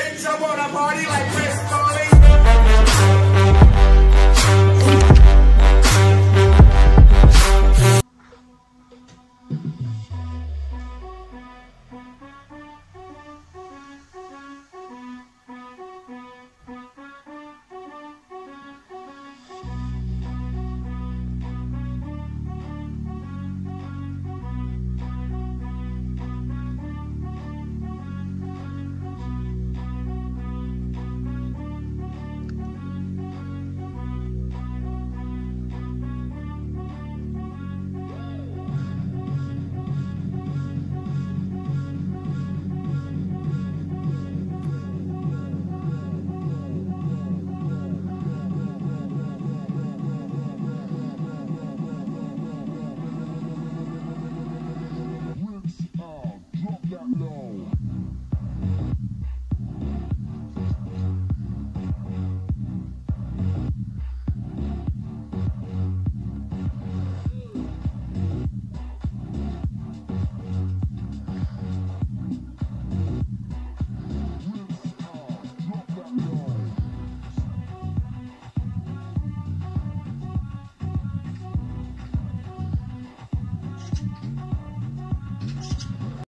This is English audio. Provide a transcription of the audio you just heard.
Bitch, I wanna party like Black Law.